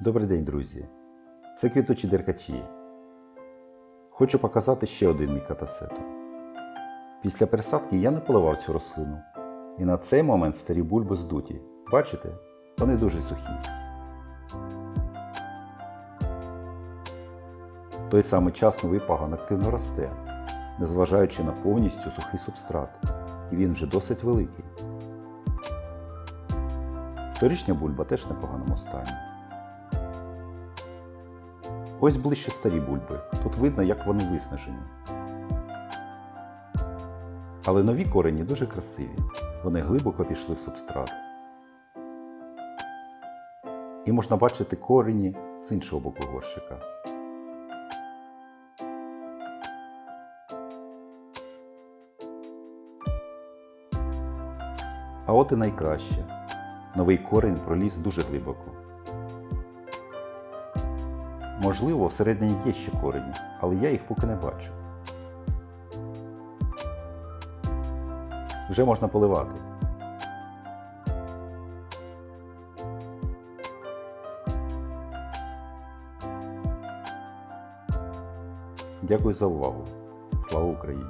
Добрий день, друзі! Це квіточі деркачі. Хочу показати ще один мій катасету. Після пересадки я не поливав цю рослину. І на цей момент старі бульби здуті. Бачите? Вони дуже сухі. Той самий час новий пагон активно росте, незважаючи на повністю сухий субстрат. І він вже досить великий. Торішня бульба теж в непоганому стані. Ось ближче старі бульби. Тут видно, як вони виснажені. Але нові корені дуже красиві. Вони глибоко пішли в субстрат. І можна бачити корені з іншого боку горщика. А от і найкраще. Новий корінь проліз дуже глибоко. Можливо, всередині є ще корені, але я їх поки не бачу. Вже можна поливати. Дякую за увагу. Слава Україні!